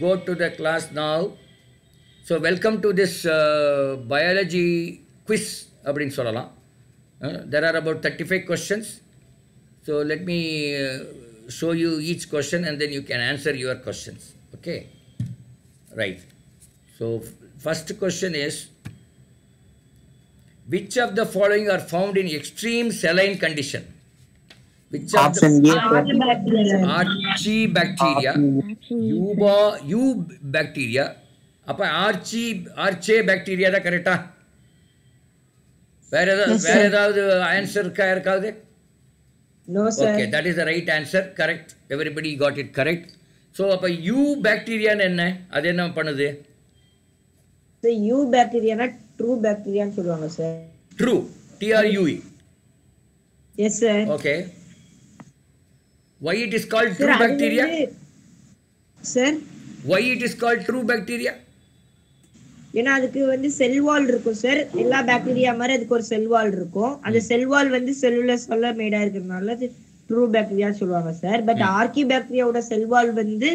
go to the class now. So welcome to this uh, biology quiz அப்படின்னு சொல்லலாம் Uh, there are about 35 questions. So let me uh, show you each question and then you can answer your questions. Okay. Right. So f- first question is which of the following are found in extreme saline condition? Which Option the A. Archibacteria, Uba, U bacteria, அப்ப archae archaebacteria தான் கரெக்டா வேற ஏதாவது வேற ஏதாவது answer இருக்கா இருக்காது. Okay that is the right answer correct everybody got it correct so அப்போ யூ பாக்டீரியான்னு என்ன அது என்ன பண்ணுது U bacteria ட்ரூ பாக்டீரியான்னு சொல்லுவாங்க sir true T R U E yes sir okay why it is called true bacteria sir why it is called true bacteria ஏன்னா அதுக்கு வந்து செல் வால் இருக்கும் சார் எல்லா பாக்டீரியா மாதிரி அதுக்கு ஒரு செல் வால் இருக்கும். அந்த செல் வால் வந்து செல்லுலர் சொல்ல மேடா இருக்கிறதுனால அது ட்ரூ பாக்டீரியா சொல்லுவாங்க சார் பட் ஆர்கி பாக்டீரியாவோட செல் வால் வந்து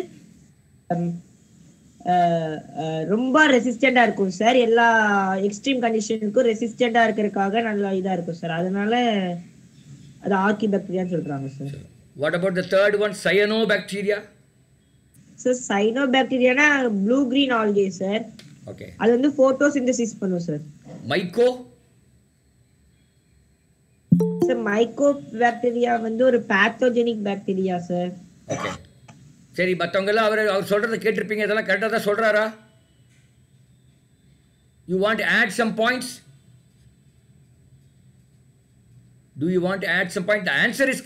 ரொம்ப ரெசிஸ்டண்டா இருக்கும் சார் எல்லா எக்ஸ்ட்ரீம் கண்டிஷனுக்கும் ரெசிஸ்டண்டா இருக்கிறதுக்காக நல்லா இதா இருக்கும் சார் அதனால அது ஆர்கி பாக்டீரியான்னு சொல்றாங்க sir. What about the third one cyanobacteria sir cyano பாக்டீரியானா blue green algae sir okay அது வந்து போட்டோசிந்தசிஸ் பண்ணும் sir myco sir mycobacteria வந்து ஒரு பேத்தோஜெனிக் பாக்டீரியா சார் ஓகே சரி மற்றவங்க எல்லாம் அவர் அவர் சொல்றதை கேட்டிருப்பீங்க. இதெல்லாம் கரெக்டாக தான் சொல்றாரா? You want add some points do you want to add some point the answer is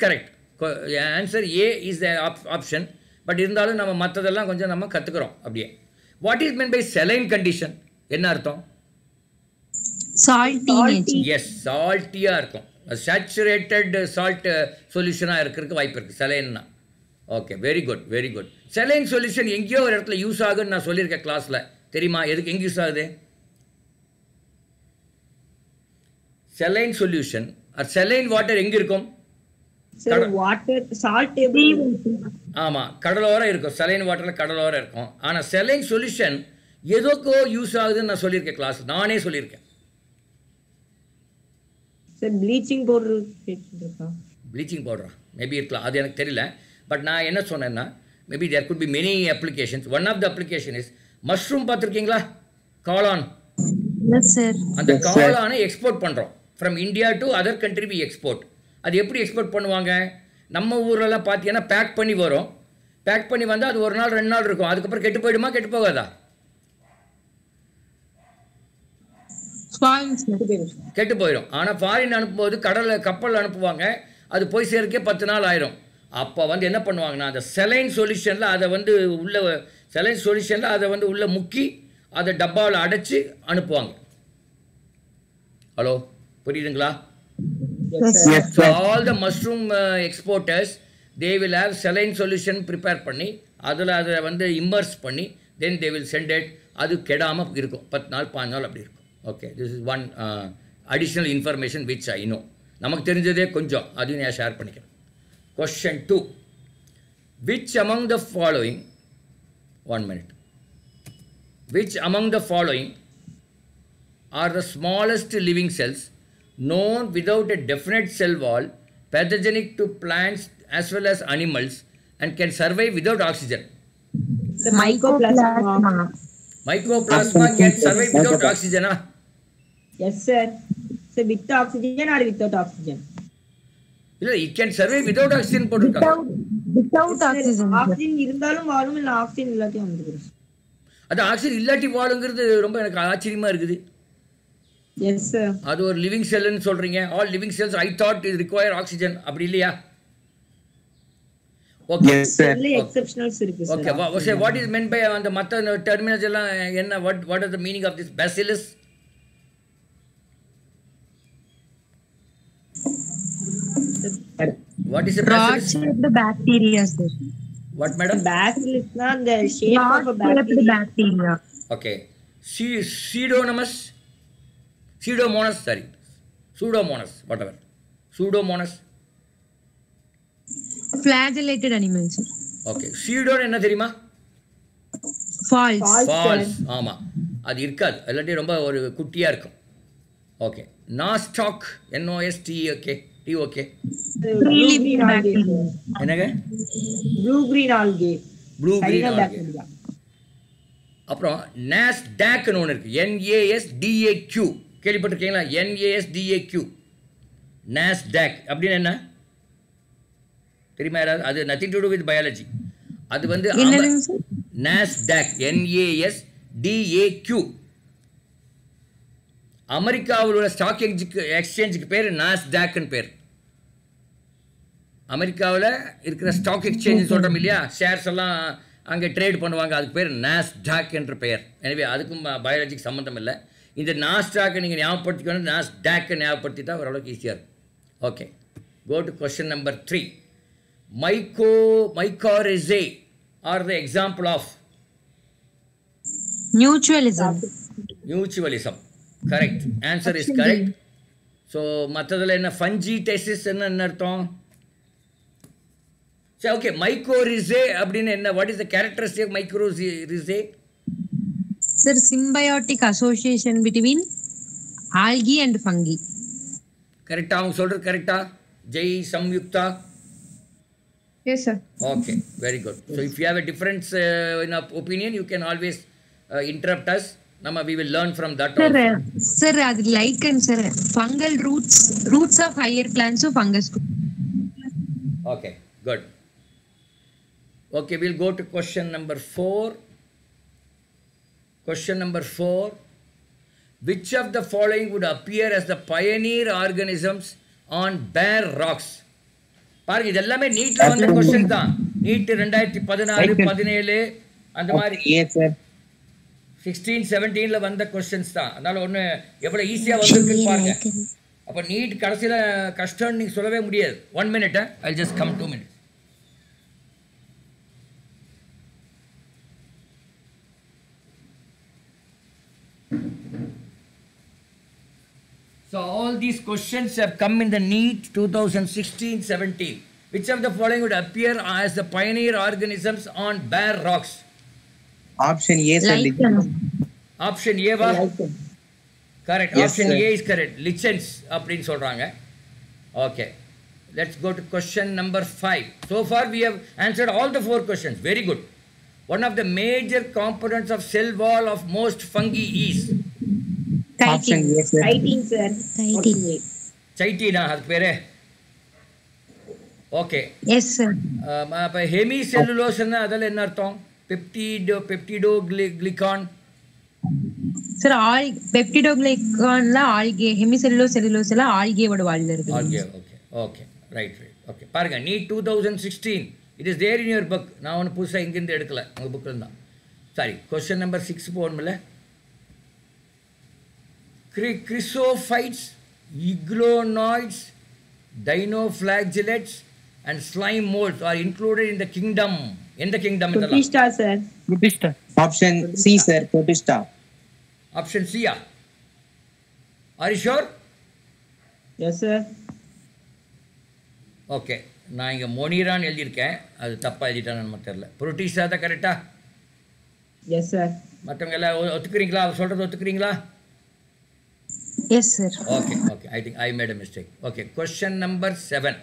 a is the op- option. But இருந்தாலும் நம்ம மற்றதெல்லாம் கொஞ்சம் நம்ம கற்றுக்குறோம் அப்படியே. What is meant by saline condition என்ன அர்த்தம்? எஸ் சால்ட்டியாக இருக்கும். சேச்சுரேட்டட் சால்ட் சொல்யூஷனாக இருக்கிறதுக்கு வாய்ப்பு இருக்குது செலைன்னா okay very good very good saline solution எங்கேயோ ஒரு இடத்துல யூஸ் ஆகுன்னு நான் சொல்லியிருக்கேன் கிளாஸில் தெரியுமா? எதுக்கு எங்கே யூஸ் ஆகுது? செலைன் சொல்யூஷன் செலைன் வாட்டர் எங்கே இருக்கும்? ஆமாம் கடலோரம் இருக்கும். செலைன் வாட்டரில் கடலோரம் இருக்கும். ஆனால் செலைன் சொல்யூஷன் எதோக்கோ யூஸ் ஆகுதுன்னு நான் சொல்லியிருக்கேன் கிளாஸ் நானே சொல்லியிருக்கேன். ப்ளீச்சிங் பவுடர் இருக்கா ப்ளீச்சிங் பவுடரா மேபி இருக்கலாம். அது எனக்கு தெரியல. பட் நான் என்ன சொன்னேன்னா maybe there could be many applications one of the application is mushroom பார்த்துருக்கீங்களா? காளான் sir. அந்த காளானை எக்ஸ்போர்ட் பண்ணுறோம் from India to other country we export அது எப்படி எக்ஸ்போர்ட் பண்ணுவாங்க? நம்ம ஊர்லலாம் பார்த்தீங்கன்னா பேக் பண்ணி வரும். பேக் பண்ணி வந்தால் அது ஒரு நாள் ரெண்டு நாள் இருக்கும். அதுக்கப்புறம் கெட்டு போயிடுமா கெட்டு போகாதா. கெட்டு போயிடும். ஆனால் ஃபாரின் அனுப்பும்போது கடலில் கப்பல் அனுப்புவாங்க. அது போய் சேர்க்கே பத்து நாள் ஆயிரும். அப்போ வந்து என்ன பண்ணுவாங்கன்னா அந்த செலைன் சொல்யூஷனில் அதை வந்து உள்ள செலைன் சொல்யூஷனில் அதை வந்து உள்ள முக்கி அதை டப்பாவில் அடைச்சி அனுப்புவாங்க. ஹலோ புரியுதுங்களா? Yes, sir. All the mushroom exporters they will have saline solution prepare பண்ணி அதில் அதை வந்து இம்மர்ஸ் பண்ணி then they will send it அது கெடாமல் இருக்கும். பத்து நாள் பாஞ்சு நாள் அப்படி இருக்கும். Okay this is one additional information which I know நமக்கு தெரிஞ்சதே கொஞ்சம். அதையும் நான் ஷேர் பண்ணிக்கிறேன். Question two which among the following one minute. Which among the following are the smallest living cells known without a definite cell wall, pathogenic to plants as well as animals, and can survive without oxygen. Mycoplasma Mycoplasma can survive without oxygen. ah? Yes sir sir with oxygen or without oxygen இல்ல it can survive without oxygen போட்டிருக்காங்க without oxygen sir. Oxygen இருந்தாலும் வாழும் இல்ல oxygen எல்லாத்தையும் வந்துடும் அது oxygen இல்லாட்டி வாழுங்கிறது ரொம்ப எனக்கு ஆச்சரியமா இருக்குது அது ஒரு லிவிங் செல்லுன்னு சொல்றீங்க. All living cells I thought is require oxygen அப்படி இல்லையா? Okay okay sir what is mean by அந்த மற்ற டெர்மினல்ஸ் எல்லாம் என்ன what what are the meaning of this bacillus what is rod bacillus shaped bacteria sir. What madam பேசிலிஸ்னா அந்த shape rod of shaped bacteria bacteria. Okay C pseudomonas pseudomonas sorry pseudomonas whatever pseudomonas flagellated animals. Okay சீடோன் என்ன தெரியுமா? False. False, falls ஆமாம் அது இருக்காது. இல்லாட்டி ரொம்ப ஒரு குட்டியாக இருக்கும். Okay nostoc N O S T okay T okay blue green algae என்னங்க? Blue green algae blue green bacteria அப்புறம் நாஸ் டேக்னு ஒன்று இருக்குது என்ஏஎஸ் டிஏக்யூ கேள்விப்பட்டிருக்கீங்களா? என்ஏஎஸ் டிஏக்யூ நாஸ் டேக் அப்படின்னு என்ன? தெரியுமா யாராவது? அது nothing to do with biology அது வந்து நாஸ்டாக் என்ஏஎஸ் டிஏக்யூ அமெரிக்காவில் உள்ள ஸ்டாக் எக்ஸுக்கு எக்ஸ்சேஞ்சுக்கு பேர் நாஸ்டாக்னு பேர். அமெரிக்காவில் இருக்கிற ஸ்டாக் எக்ஸ்சேஞ்ச் சொல்கிறோம் இல்லையா? ஷேர்ஸ் எல்லாம் அங்கே ட்ரேட் பண்ணுவாங்க. அதுக்கு பேர் நாஸ்டாக் என்ற பெயர். எனவே அதுக்கும் பயாலஜிக்கு சம்மந்தம் இல்லை. இந்த நாஸ்டாக்கை நீங்கள் ஞாபகப்படுத்திக்கணும் நாஸ்டாக்கை ஞாபகப்படுத்திட்டா ஓரளவுக்கு ஈஸியாக இருக்கும். Okay go to question number three myco mycorrhizae are the example of Mutualism. Mutualism correct answer is correct so மற்றதில் என்ன? ஃபஞ்சி டெசிஸ் என்ன அர்த்தம்? சரி ஓகே மைக்ரோரிசே அப்படின்னு என்ன? What is the characteristic mycorrhizae Sir, symbiotic association between algae and fungi. கரெக்டா அவங்க சொல்கிறது கரெக்டா Jai Samyuktha Yes, sir. Okay very good so if you have a difference in opinion you can always interrupt us நம்ம we will learn from that Sir, uh, sir, அது lichen, sir. Fungal roots, roots of higher plants of fungus. Okay, good. Okay, we'll go to question number four. Question number four. Which of the following would appear as the pioneer organisms on bare rocks? பாருங்க இது எல்லாமே நீட்ல வந்த question தான். NEET ரெண்டாயிரத்தி பதினாறு பதினேழு அந்த மாதிரி Yes, sir. சிக்ஸ்டீன் செவன்டீன்ல வந்த கொஸ்டின்ஸ் தான். அதனால ஒன்று எவ்வளோ ஈஸியாக வந்திருக்குன்னு பாருங்க. அப்போ நீட் கடைசியில் கஷ்டம்னு நீங்கள் சொல்லவே முடியாது. One minute I just come two minute So all these questions have come in the NEET 2016-17. Which of the following would appear as the pioneer organisms on bare rocks? Option A, sir. Lichen. Option A வா correct Yes, option sir. A is correct lichens அப்படின்னு சொல்றாங்க okay let's go to question number five so far we have answered all the four questions very good one of the major components of cell wall of most fungi is Writing sir. சைட்டினா அதுக்கு பேரு? Okay Yes, sir. அப்போ ஹெமி செல்லுலோஸ்னா அதில் என்ன அர்த்தம்? Peptido பெப்டிடோ கிளி கிளிகான் Sir, all peptidoglycanல algae, hemicellulose, cellulose எல்லாம் algae ஓட வாழ்ல இருக்கு. Okay okay okay right right okay பாருங்க NEET two thousand sixteen it is there in your book நான் ஒன்று புதுசாக இங்கேருந்து எடுக்கல. உங்கள் புக்கில் தான் sorry question number six cri chrysophytes, iglonoids, dinoflagellates, and slime molds are included in the kingdom. In the kingdom இதெல்லாம் குட்டிஸ்டா sir Option C, sir. Protista. Option chia are you sure yes sir okay நான் இங்கே மொனிரான்னு எழுதியிருக்கேன். அது தப்பாக எழுதிட்டானு நம்ம தெரில புரோட்டீஸா தான் கரெக்டா எஸ் சார் மற்றவங்க எல்லாம் ஒத்துக்கிறீங்களா? அவர் சொல்கிறது ஒத்துக்கிறீங்களா? Yes, sir. Okay, okay. I think I made a mistake. Okay, question number seven.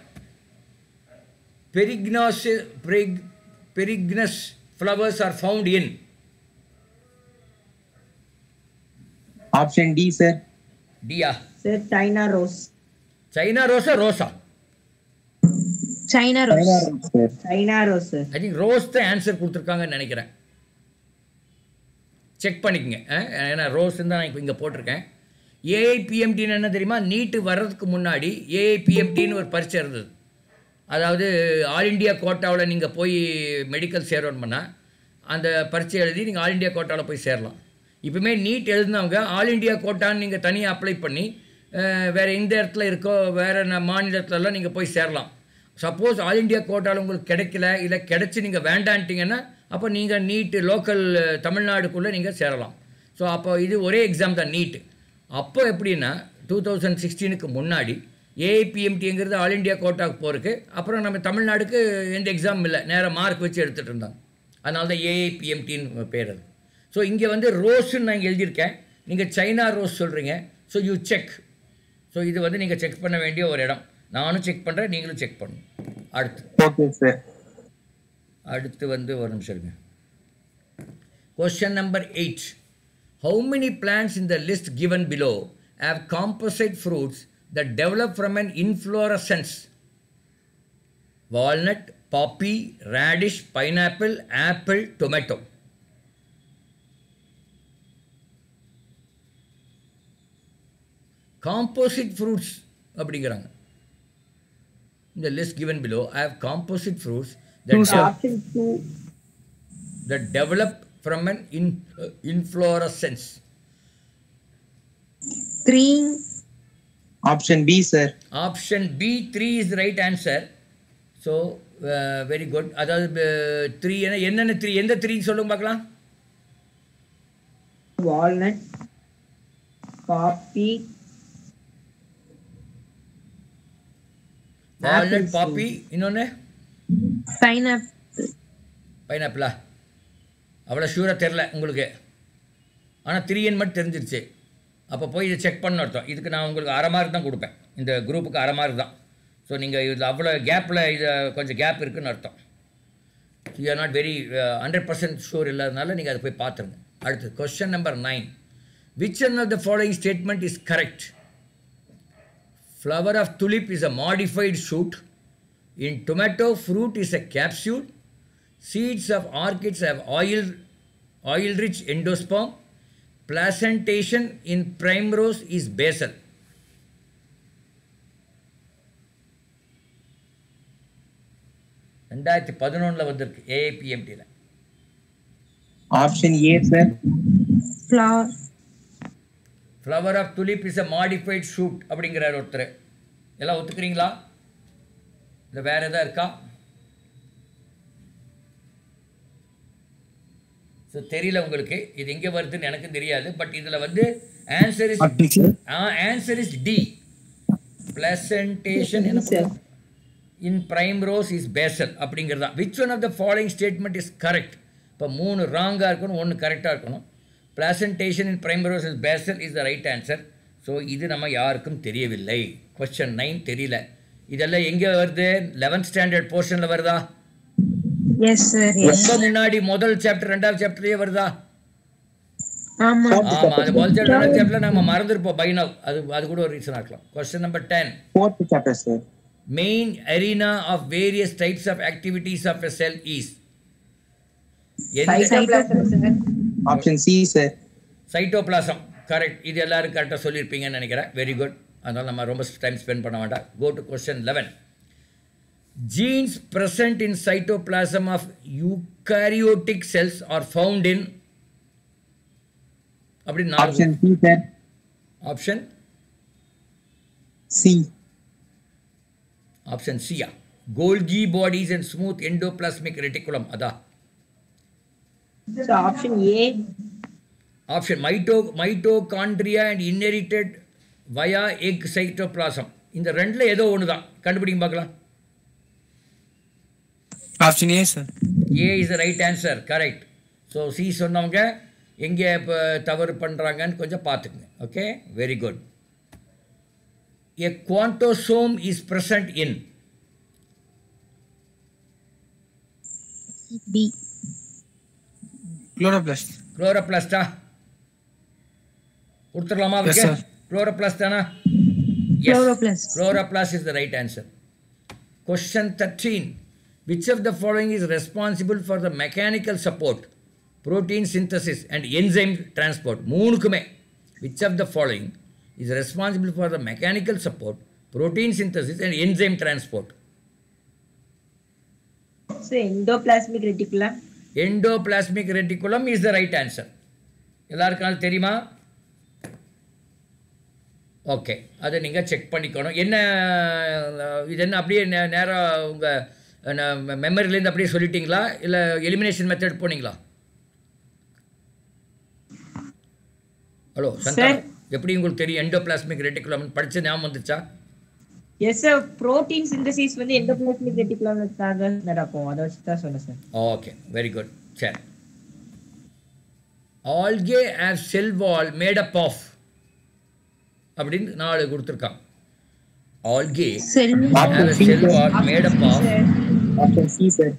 Perignos, perig, perignous flowers are found in Option D, sir. Dia. Sir China rose China rosa, rosa. China rose. China rose, sir. China rose sir I think rose தான் answer கொடுத்துருக்காங்கன்னு நினைக்கிறேன் check பண்ணிக்கங்க ஏன்னா rose தான் நான் இப்போ இங்கே போட்டிருக்கேன் ஏஐபிஎம்டின்னு என்ன தெரியுமா? நீட்டு வர்றதுக்கு முன்னாடி ஏஐபிஎம்டின்னு ஒரு பரீட்சை இருந்தது. அதாவது ஆல் இண்டியா கோட்டாவில் நீங்கள் போய் மெடிக்கல் சேரணும்னா அந்த பரீட்சை எழுதி நீங்கள் ஆல் இண்டியா கோட்டாவில் போய் சேரலாம். இப்போமே நீட் எழுதினவங்க ஆல் இண்டியா கோட்டான்னு நீங்கள் தனியாக அப்ளை பண்ணி வேறு எந்த இடத்துல இருக்கோ வேறு மாநிலத்துலலாம் நீங்கள் போய் சேரலாம். சப்போஸ் ஆல் இண்டியா கோட்டாவில் உங்களுக்கு கிடைக்கல இல்லை கிடைச்சி நீங்கள் வேண்டான்ட்டிங்கன்னா அப்போ நீங்கள் நீட்டு லோக்கல் தமிழ்நாடுக்குள்ளே நீங்கள் சேரலாம். ஸோ அப்போ இது ஒரே எக்ஸாம் தான் நீட்டு. அப்போ எப்படின்னா டூ தௌசண்ட் சிக்ஸ்டீனுக்கு முன்னாடி ஏஐபிஎம்டிங்கிறது ஆல் இண்டியா கோட்டாவுக்கு போகிறதுக்கு அப்புறம் நம்ம தமிழ்நாடுக்கு எந்த எக்ஸாம் இல்லை. நேராக மார்க் வச்சு எடுத்துகிட்டு இருந்தாங்க. அதனால தான் ஏஐபிஎம்டின்னு பேர் அது. ஸோ இங்கே வந்து ரோஸ்ன்னு நான் எழுதியிருக்கேன். நீங்கள் சைனா ரோஸ் சொல்கிறீங்க ஸோ யூ செக் ஸோ இது வந்து நீங்கள் செக் பண்ண வேண்டிய ஒரு இடம். நானும் செக் பண்ணுறேன் நீங்களும் செக் பண்ணணும் அடுத்து. ஓகே சார் அடுத்து வந்து ஒரு நிமிஷம் இருங்க. Question number eight how many plants in the list given below have composite fruits that develop from an inflorescence walnut poppy radish pineapple apple tomato composite fruits அப்படிங்கிறாங்க இந்த list given below I have composite fruits that, Two, Option from an in, uh, inflorescence. Three option B sir Option B, 3 is the right answer. So, uh, very good. அதாவது three என்ன என்னென்ன three எந்த த்ரீன்னு சொல்லுங்க பார்க்கலாம். Walnut coffee walnut பாப்பி இன்னொன்று pineapple பைனாப்பிளா அவ்வளோ ஷூராக தெரில உங்களுக்கு. ஆனால் த்ரீன்னு மட்டும் தெரிஞ்சிருச்சு. அப்போ போய் இதை செக் பண்ண அர்த்தம் இதுக்கு நான் உங்களுக்கு அரை மார்க் தான் கொடுப்பேன். இந்த குரூப்புக்கு அரை மார்க் தான். ஸோ நீங்கள் இது அவ்வளோ கேப்பில் இது கொஞ்சம் கேப் இருக்குதுன்னு அர்த்தம். You are not very hundred percent sure இல்லாதனால நீங்கள் அதை போய் பார்த்துருங்க. அடுத்து question number nine which one of the following statement is correct flower of tulip is a modified shoot in tomato fruit is a capsule seeds of orchids have oil oil rich endosperm. Placentation in primrose is basal. ரெண்டாயிரத்தி பதினொன்றில் வந்திருக்கு ஏஏபிஎம்டியில் option A sir flower flower of tulip is a modified shoot அப்படிங்கிறார் ஒருத்தர். எல்லாம் ஒத்துக்கிறீங்களா? இல்லை வேற எதாவது இருக்கா? ஸோ தெரியல உங்களுக்கு. இது எங்கே வருதுன்னு எனக்கும் தெரியாது. பட் இதில் வந்து answer is answer is D placentation என்ன in primrose is basal அப்படிங்கிறது. தான் which one of the following statement is correct இப்போ மூணு ராங்காக இருக்கணும் ஒன்று கரெக்டாக இருக்கணும். Placentation in primrose is basal is the right answer so இது நம்ம யாருக்கும் தெரியவில்லை. கொஸ்டின் நைன் தெரியல. இதெல்லாம் எங்கே வருது? லெவன்த் ஸ்டாண்டர்ட் போர்ஷனில் வருதா? ரொம்ப முன்னாடி முதல் சாப்டர் ரெண்டாவது சாப்டர்லேயே வருதா? ஆமா. அது முதல் சாப்டர் ரெண்டாவது சாப்டர் நம்ம மறந்துருப்போம் பை நவ் அது அது கூட ஒரு ரீசன் ஆக்கலாம் question number ten fourth chapter sir main arena of various types of activities of a cell is? Option C sir cytoplasm correct இது எல்லாரும் கரெக்டாக சொல்லியிருப்பீங்கன்னு நினைக்கிறேன். வெரி குட் அதனால் நம்ம ரொம்ப டைம் ஸ்பெண்ட் பண்ண வேண்டாம். Go to question eleven genes present in cytoplasm of eukaryotic cells are found in அப்படி option C sir option C option chia Golgi bodies and smooth endoplasmic reticulum அதான் option A option mito mitochondria and inherited via egg cytoplasm இந்த ரெண்டில் ஏதோ ஒன்று தான் கண்டுபிடிங்க பார்க்கலாம். Option A sir A is the right answer correct so C சொன்னவங்க எங்கே இப்போ தவறு பண்ணுறாங்கன்னு கொஞ்சம் பார்த்துக்குங்க. Okay very good a quantosome is present in B chloroplast குளோரோபிளாஸ்டா கொடுத்துடலாமா Yes, அதுக்கு sir. குளோரோபிளாஸ்ட் தானா? Chloroplast. Chloroplast is the right answer. Question 13. Which of the following is responsible for the mechanical support, protein synthesis and enzyme transport? மூணுக்குமே which of the following is responsible for the mechanical support, protein synthesis and enzyme transport? Endoplasmic reticulum Endoplasmic reticulum is the right answer. எல்லாருக்கும் அது தெரியுமா okay அதை நீங்கள் check பண்ணிக்கணும் என்ன இது என்ன அப்படியே நே- நேரா உங்கள் மெமரிலேருந்து அப்படியே சொல்லிட்டீங்களா? இல்லை எலிமினேஷன் மெத்தட் போனீங்களா? ஹலோ சந்தானம் எப்படி உங்களுக்கு தெரியும் எண்டோபிளாஸ்மிக் ரெட்டிகுலம் படிச்ச ஞாபகம் வந்துச்சா எஸ் சார் புரோட்டீன் சிந்தசிஸ் வந்து எண்டோபிளாஸ்மிக் ரெட்டிகுலம் நடக்கும். அதை வச்சு தான் சொன்னேன் சார் ஓகே வெரி குட் சரி. Algae have cell wall made up of அப்படின்னு நாலு கொடுத்துருக்கான். Algae cell wall made up of Option C, sir.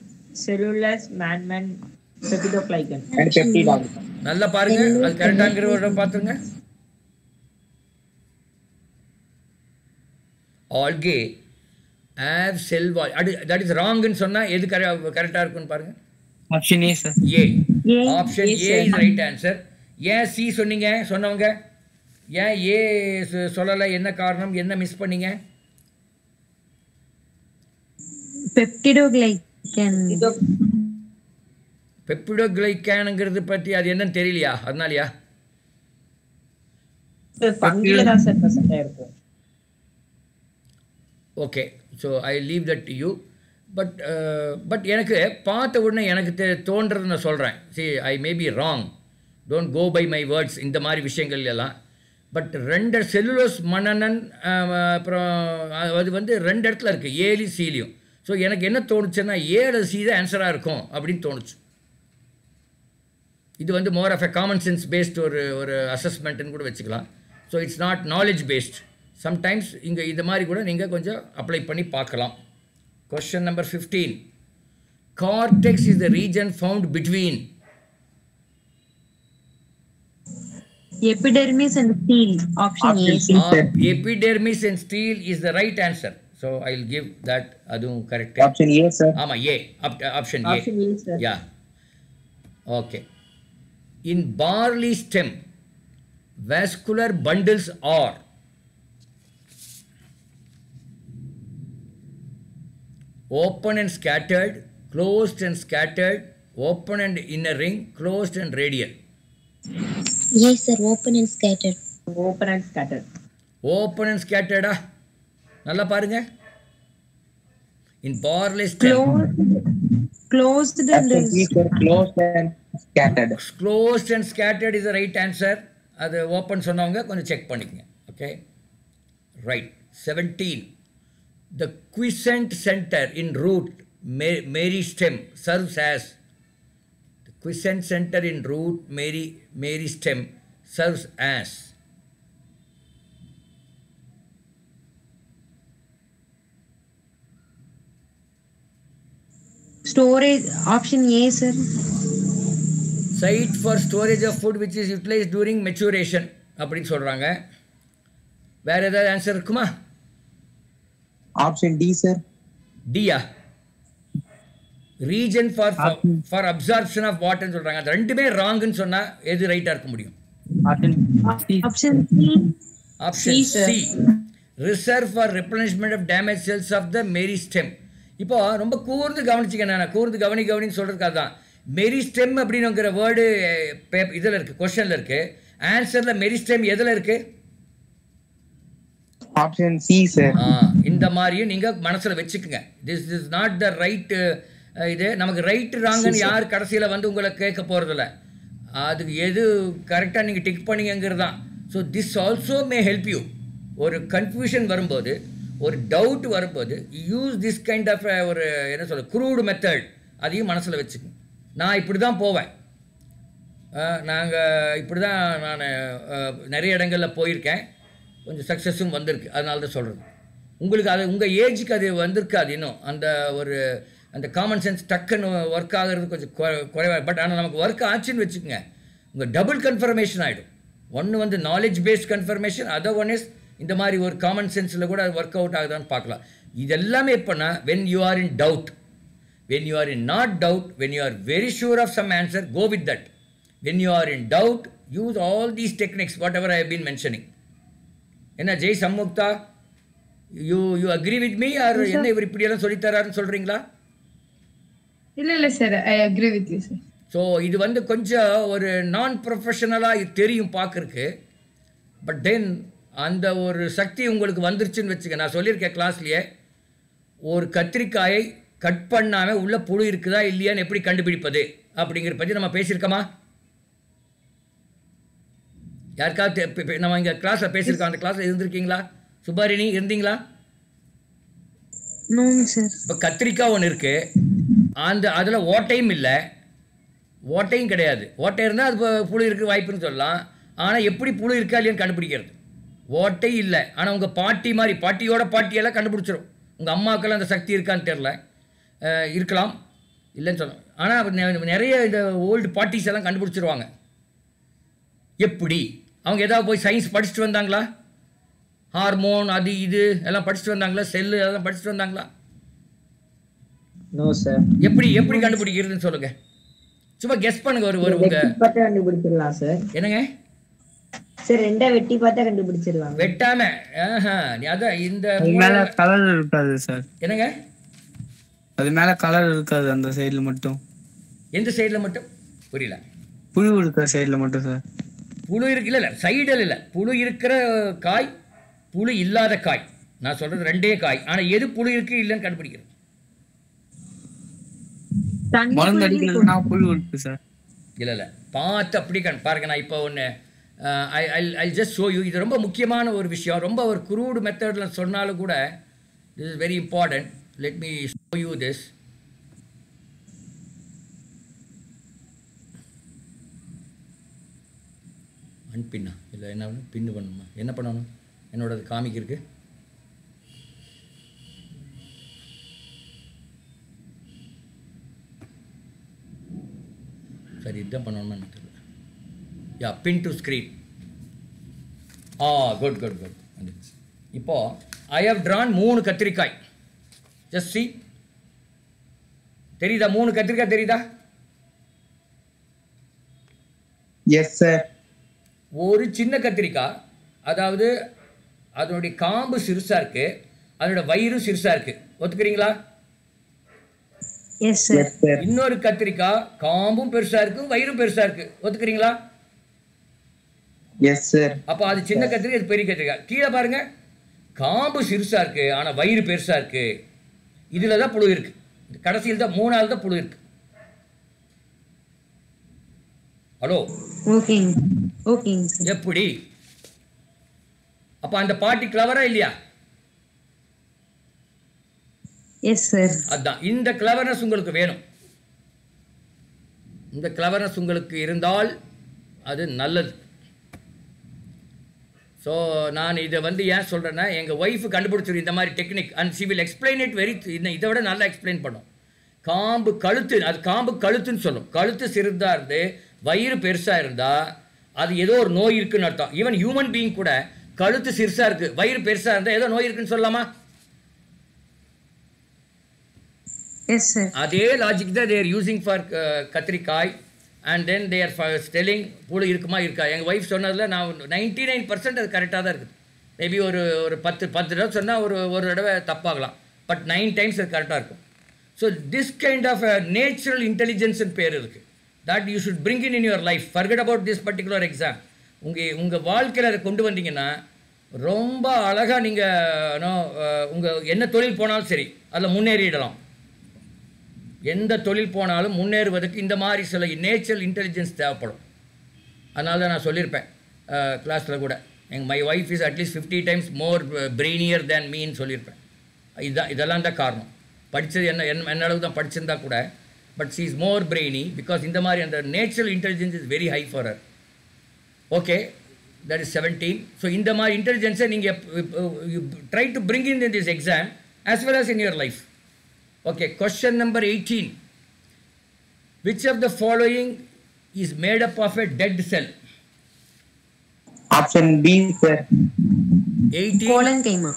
Cellulose மேன்மேன். நல்லா பாருங்க. அது கரெக்டாங்கிற ஒரு பார்த்துருங்க. ஆல்கே ஹேவ் செல் வால் அது தட் இஸ் ராங்குன்னு சொன்னால் எது கரெக்டாக இருக்குன்னு பாருங்க. Option A, sir. A. Option A is right answer ஏன் சி சொன்னீங்க? சொன்னவங்க. ஏன் ஏ சொல்லலை? என்ன காரணம்? என்ன மிஸ் பண்ணீங்க? பெப்டிடோகிளைகன். பெப்பிடோகிளைக்கானுங்கிறது பற்றி அது என்னன்னு தெரியலையா? அதனாலயா? Okay. So I leave that to you but but எனக்கு பார்த்த உடனே எனக்கு தெ தோன்றது நான் சொல்கிறேன் C I may be wrong don't go by my words இந்த மாதிரி விஷயங்கள் எல்லாம். பட் ரெண்டு செல்லுலோஸ் மன்னனன் அப்புறம் அது வந்து ரெண்டு இடத்துல இருக்குது ஏலி சீலியும். ஸோ எனக்கு என்ன தோணுச்சுன்னா ஏழு சி தான் ஆன்சராக இருக்கும் அப்படின்னு தோணுச்சு. இது வந்து more of a common sense based ஒரு ஒரு அசஸ்மெண்ட்டுன்னு கூட வச்சுக்கலாம். So it's not knowledge based sometimes இங்கே இந்த மாதிரி கூட நீங்கள் கொஞ்சம் அப்ளை பண்ணி பார்க்கலாம். Question number fifteen cortex is the region found between epidermis and stele option. Epidermis and stele is the right answer so i'll give that adu correct option a sir ama a op option, option a, a sir. yeah okay in barley stem vascular bundles are open and scattered closed and scattered open and inner ring closed and radial yes sir open and scattered open and scattered open and scattered ah நல்லா பாருங்க. In barley stem closed and Option C, sir. Closed and scattered. Closed and scattered is the right answer அது open சொன்னவங்க கொஞ்சம் check பண்ணிக்கங்க. Okay right seventeen the quiescent centre in root May meristem serves as the quiescent centre in root Mary meristem serves as storage option A sir site for storage of food which is utilise during maturation அப்படின்னு சொல்கிறாங்க வேறு ஏதாவது answer இருக்குமா? Option D, sir. Diya region for for absorption of வாட்டர்னு சொல்கிறாங்க அது ரெண்டுமே ராங்குன்னு சொன்னால் எது ரைட்டாக இருக்க முடியும்? Option. Option option C reserve for replenishment of damage cells of the meristem இப்போ ரொம்ப கூர்ந்து கவனிச்சிக்க நான். கூர்ந்து கவனி கவனின்னு சொல்கிறதுக்காக தான் மெரி ஸ்டெம் அப்படின்னுங்கிற வேர்டு இதில் இருக்குது கொஷனில் இருக்குது ஆன்சரில் மெரி ஸ்டெம் எதில் இருக்குது Option C, sir. ஆ, இந்த மாதிரியும் நீங்க மனசுல வச்சுக்கோங்க. This is not the right இது நமக்கு ரைட் ராங்குன்னு யார் கடைசியில வந்து உங்களை கேட்க போறதில்ல. அதுக்கு எது கரெக்டாக நீங்கள் டிக் பண்ணீங்கிறது தான் so this also may help you ஒரு கன்ஃபியூஷன் வரும்போது ஒரு டவுட் வரும்போது யூஸ் திஸ் கைண்ட் ஆஃப் ஒரு என்ன சொல்ல குரூடு மெத்தட் அதையும் மனசில் வச்சுக்கணும். நான் இப்படி தான் போவேன். நாங்கள் இப்படி தான் நான் நிறைய இடங்களில் போயிருக்கேன். கொஞ்சம் சக்ஸஸும் வந்திருக்கு. அதனால தான் சொல்கிறது உங்களுக்கு அது உங்கள் ஏஜுக்கு அது வந்திருக்காது இன்னும். அந்த ஒரு அந்த காமன் சென்ஸ் டக்குன்னு ஒர்க் ஆகிறது கொஞ்சம் குறைவாக பட் ஆனால் நமக்கு ஒர்க் ஆச்சுன்னு வச்சுக்கோங்க. உங்கள் டபுள் கன்ஃபர்மேஷன் ஆகிடும் ஒன்று வந்து knowledge based confirmation other one is இந்த மாதிரி ஒரு காமன் சென்ஸில் கூட ஒர்க் அவுட் ஆகுதான்னு பார்க்கலாம். இது எல்லாமே எப்போனா when you are in doubt when you are in not doubt when you are very sure of some answer go with that. When you are in doubt use all these techniques whatever i have been mentioning. என்ன Jai Samyuktha? You you agree with me or என்ன இவர் இப்படியெல்லாம் சொல்லித்தராருன்னு சொல்கிறீங்களா இல்ல இல்ல sir I agree with you sir so இது வந்து கொஞ்சம் ஒரு நான் ப்ரொஃபஷனலாக தெரியும் பார்க்கறக்கு பட் தென் அந்த ஒரு சக்தி உங்களுக்கு வந்துருச்சுன்னு வச்சுக்க நான் சொல்லியிருக்கேன் கிளாஸ்லேயே ஒரு கத்திரிக்காயை கட் பண்ணாமல் உள்ள புழு இருக்குதா இல்லையான்னு எப்படி கண்டுபிடிப்பது அப்படிங்கிற பற்றி நம்ம பேசியிருக்கோமா? யாருக்காவது நம்ம இங்கே கிளாஸில் பேசியிருக்கோம். அந்த கிளாஸில் இருந்திருக்கீங்களா? சுபாரினி இருந்தீங்களா? இப்போ கத்திரிக்காய் ஒன்று இருக்குது அந்த அதில் ஓட்டையும் இல்லை. ஓட்டையும் கிடையாது. ஓட்டை இருந்தால் அது புழு இருக்க வாய்ப்புன்னு சொல்லலாம். ஆனால் எப்படி புழு இருக்கா இல்லையான்னு கண்டுபிடிக்கிறது. ஓட்டை இல்லை. ஆனால் உங்கள் பாட்டி மாதிரி பாட்டியோட பாட்டியெல்லாம் கண்டுபிடிச்சிரும். உங்கள் அம்மாக்கெல்லாம் அந்த சக்தி இருக்கான்னு தெரில இருக்கலாம். இல்லைன்னு சொல்லலாம். ஆனால் நிறைய இந்த ஓல்டு பாட்டிஸ் எல்லாம் கண்டுபிடிச்சிருவாங்க. எப்படி? அவங்க ஏதாவது போய் சயின்ஸ் படிச்சுட்டு வந்தாங்களா? ஹார்மோன் அது இது எல்லாம் படிச்சுட்டு வந்தாங்களா? செல்லு அதெல்லாம் படிச்சுட்டு வந்தாங்களா? எப்படி எப்படி கண்டுபிடிக்கிறதுன்னு சொல்லுங்க. சும்மா கெஸ் பண்ணுங்க ஒரு ஒரு உங்க என்னங்க? சார் ரெண்டா வெட்டி பார்த்தா கண்டுபிடிச்சிடலாம் வெட்டாம ஆஹா நீ அதான் இந்த மேல கலர் இருக்காது சார் என்னங்க? அது மேல கலர் இருக்காது அந்த சைடுல மட்டும். எந்த சைடில் மட்டும்? புரியல. புழு இருக்கிற சைடுல மட்டும் சார் புழு இருக்கு இல்லை இல்லை சைடில் இல்லை. புழு இருக்கிற காய் புழு இல்லாத காய். நான் சொல்றது ரெண்டே காய். ஆனால் எது புழு இருக்கு இல்லைன்னு கண்டுபிடிக்கிறது தண்ணி மருந்து அடிக்கிறதுனா புழு இருக்கு சார் இல்லை இல்லை. பார்த்து அப்படி கண் பாருங்க நான் இப்போ ஒன்று I I I just show you இது ரொம்ப முக்கியமான ஒரு விஷயம். ரொம்ப ஒரு குரூடு மெத்தடில் சொன்னாலும் கூட this is very important let me show you this அன்பின்னா இல்லை என்ன பண்ணணும்? பின்னு பண்ணணுமா? என்ன பண்ணணும்? என்னோடது காமிக்கிருக்கு சரி இதுதான் பண்ணணுமா எனக்கு yeah pin to screen ah good good good இப்போ ஐ ஹவ் drawn மூணு கத்திரிக்காய். ஜஸ்ட் சி தெரியுதா? மூணு கத்திரிக்காய் தெரியுதா? எஸ் சார் ஒரு சின்ன கத்திரிக்காய் அதாவது அதனுடைய காம்பு சிறுசா இருக்கு அதோட வயிறு சிறுசா இருக்கு. ஒத்துக்கிறீங்களா? இன்னொரு கத்திரிக்காய் காம்பும் பெருசா இருக்கு வயிறும் பெருசா இருக்கு. ஒத்துக்கிறீங்களா? எஸ் சார் அப்போ அது சின்ன கத்திரிக்காய் இது பெரிய கத்திரிக்காய் கீழே பாருங்க. காம்பு சிறுசா இருக்கு ஆனா வயிறு பெருசா இருக்கு. இதுல தான் புழு இருக்கு. கடைசியில் தான் மூணாவது தான் புழு இருக்கு. ஹலோ எப்படி? அப்ப அந்த பாட்டி கிளவரா இல்லையா? எஸ் சார் அதான். இந்த கிளவர்னஸ் உங்களுக்கு வேணும். இந்த கிளவர்னஸ் உங்களுக்கு இருந்தால் அது நல்லது. ஸோ நான் இதை வந்து ஏன் சொல்கிறேன்னா எங்கள் ஒய்ஃபு கண்டுபிடிச்சிரு இந்த மாதிரி technique and she will explain it very இதை விட நல்லா எக்ஸ்பிளைன் பண்ணும். காம்பு கழுத்து அது காம்பு கழுத்துன்னு சொல்லும். கழுத்து சிறுதாக இருந்து வயிறு பெருசாக இருந்தால் அது ஏதோ ஒரு நோய் இருக்குன்னு அர்த்தம். ஈவன் ஹியூமன் பீயிங் கூட கழுத்து சிறுசாக இருக்குது வயிறு பெருசாக இருந்தால் ஏதோ நோய் இருக்குன்னு சொல்லலாமா? அதே லாஜிக் தான் தேர் யூசிங் ஃபார் கத்திரிக்காய். அண்ட் தென் தேர் ஸ்டெல்லிங் புழு இருக்குமா இருக்கா? எங்கள் ஒய்ஃப் சொன்னதில் நான் நைன்டி நைன் பர்சன்ட் அது கரெக்டாக தான் இருக்குது. மேபி ஒரு ஒரு பத்து பத்து தடவை சொன்னால் ஒரு ஒரு தடவை தப்பாகலாம். பட் நைன் டைம்ஸ் அது கரெக்டாக இருக்கும். So this kind of natural இன்டெலிஜென்ஸ்னு பேர் இருக்குது that you should bring in in your life forget about this particular exam உங்கள் உங்கள் வாழ்க்கையில் அதை கொண்டு வந்தீங்கன்னா ரொம்ப அழகாக நீங்கள் உங்கள் என்ன தொழில் போனாலும் சரி அதில் முன்னேறிடலாம். எந்த தொழில் போனாலும் முன்னேறுவதற்கு இந்த மாதிரி சில நேச்சுரல் இன்டெலிஜென்ஸ் தேவைப்படும். அதனால தான் நான் சொல்லியிருப்பேன். கிளாஸில் கூட. எங்கள் my wife is at least fifty times more brainier than மீன்னு சொல்லியிருப்பேன். இதுதான் இதெல்லாம் தான் காரணம். படித்தது என்ன என் என்ன அளவு தான் படிச்சிருந்தா கூட but she is more brainy because இந்த மாதிரி அந்த natural intelligence is very high for her okay that is seventeen so இந்த மாதிரி இன்டெலிஜென்ஸை நீங்கள் try to bring in this exam as well as in your life Okay, question number 18. Which of the following is made up of a dead cell? Option B sir 18 colenchyma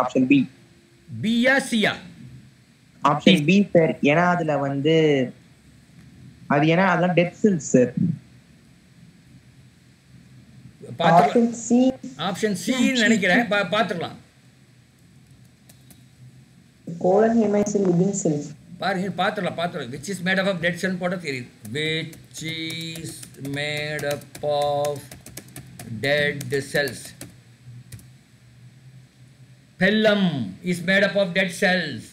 option B B. யா C யா option B sir ஏன்னா அதுல வந்து அது ஏன்னா அதெல்லாம் death cells sir option C option சின்னு நினைக்கிறேன். பா பார்த்துக்கலாம். கோலன் ஹெமைசல் லிவிங் செல்ஸ். பாருங்க பார்த்துடலாம் பார்த்துடலாம் which is made of dead cell போட தெரியுது. Which is made up of dead cells phellem is made up of dead cells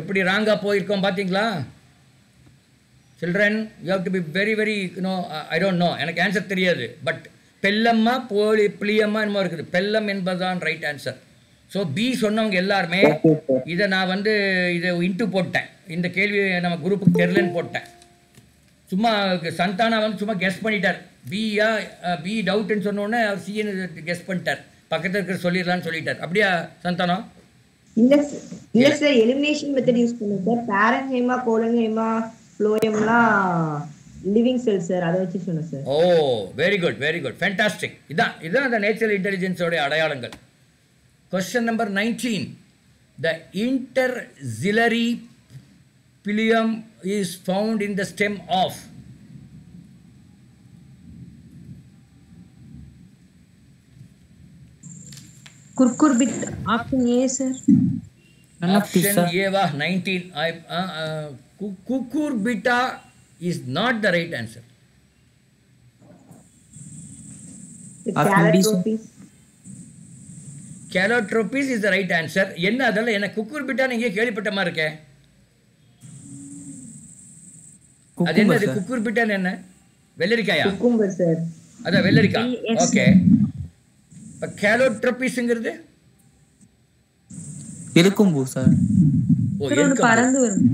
எப்படி ராங்காக போயிருக்கோம் பார்த்தீங்களா children you how to be very very no I don't know எனக்கு answer தெரியாது. But பெல்லம்மா போலி புளியம்மா என்னமோ இருக்குது. பெல்லம் என்பதுதான் ரைட் ஆன்சர் ஸோ பி சொன்னவங்க எல்லாருமே. இதை நான் வந்து இதை இன்ட்டு போட்டேன். இந்த கேள்வி நம்ம குரூப்புக்கு தெரிலன்னு போட்டேன். சும்மா சந்தானா வந்து சும்மா கெஸ் பண்ணிட்டார். பியா பி டவுட்னு சொன்னோடனே அவர் சின்னு கெஸ் பண்ணிட்டார். பக்கத்தில் இருக்கிற சொல்லிடலான்னு சொல்லிட்டார். அப்படியா சந்தானம் இல்ல சார் எலிமினேஷன் மெத்தட் யூஸ் பண்ணுங்க சார் பேரன்ஹேமா கோலன்ஹேமா ஃப்ளோயம்லாம் லிவிங் செல் சார் அதை வச்சு சொன்னேன் sir oh very good very good fantastic இதான் இதுதான் அந்த நேச்சுரல் இன்டெலிஜென்ஸோடைய அடையாளங்கள். Question number 19. The interzillary pilium is found in the stem of cucurbit option A sir. Option A was 19 I uh, uh, cucurbita is not the right answer. It's option Calotropis is the right answer என்ன அதெல்லாம் என்ன குக்கூர் பிட்டா நீங்க கேள்விப்பட்ட மாதிரி இருக்கே? அது sir. குக்கூர் பிட்டான்னு என்ன? வெள்ளரிக்காயா? அதான் வெள்ளரிக்காய் ஓகே. இப்போ கேலோட்ரோபிஸ்ங்கிறது எருக்கும்பூ சார். ஓ பறந்து வரும்?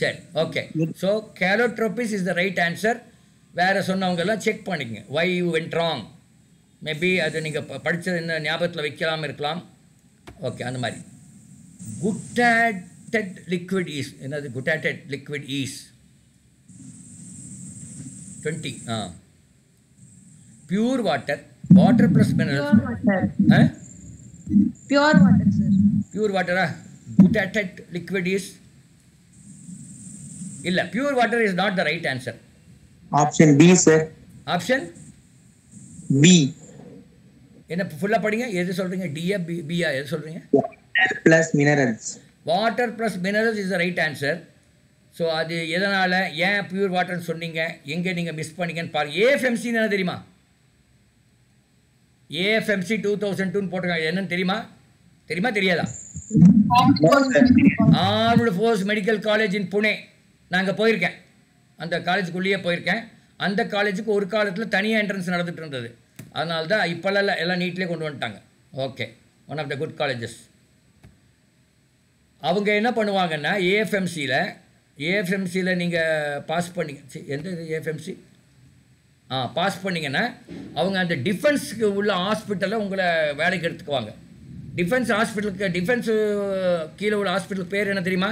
சரி okay. So Calotropis is the right answer வேற சொன்னவங்க எல்லாம் செக் பண்ணிக்கங்க. Why you went wrong maybe அது நீங்கள் படித்தது என்ன ஞாபகத்தில் வைக்கலாம் இருக்கலாம். ஓகே அந்த மாதிரி. குட்டாட்டட் லிக்விட் ஈஸ் என்னது? Guttated liquid is twenty ah. Pure water water plus minerals pure water sir pure வாட்டரா guttated liquid is இல்லை pure water is not the right answer option B sir option B என்ன ஃபுல்லாக படிங்க. எது சொல்கிறீங்க DA B பியா எது சொல்கிறீங்க plus minerals water plus minerals is the right answer so அது எதனால் ஏன் பியூர் வாட்டர்னு சொன்னீங்க? எங்கே நீங்கள் மிஸ் பண்ணீங்கன்னு பாருங்க. ஏஎஃப்எம்சி என்ன தெரியுமா? ஏஎஃப்எம்சி டூ தௌசண்ட் டூன்னு போட்டிருக்காங்க. என்னன்னு தெரியுமா? தெரியுமா தெரியாதா? Armed force medical college in Pune நாங்கள் போயிருக்கேன். அந்த காலேஜுக்குள்ளேயே போயிருக்கேன். அந்த காலேஜுக்கு ஒரு காலத்தில் தனியாக என்ட்ரன்ஸ் நடந்துட்டு இருந்தது. அதனால தான் இப்போல்லாம் எல்லாம் எல்லாம் நீட்லேயே கொண்டு வந்துட்டாங்க. Okay one of the good colleges அவங்க என்ன பண்ணுவாங்கன்னா ஏஎஃப்எம்சியில் ஏஎஃப்எம்சியில் நீங்கள் பாஸ் பண்ணி எந்த ஏஎஃப்எம்சி ஆ பாஸ் பண்ணீங்கன்னா அவங்க அந்த டிஃபென்ஸுக்கு உள்ள ஹாஸ்பிட்டலில் உங்களை வேலைக்கு எடுத்துக்குவாங்க. டிஃபென்ஸ் ஹாஸ்பிட்டலுக்கு டிஃபென்ஸு கீழே உள்ள ஹாஸ்பிட்டலுக்கு பேர் என்ன தெரியுமா?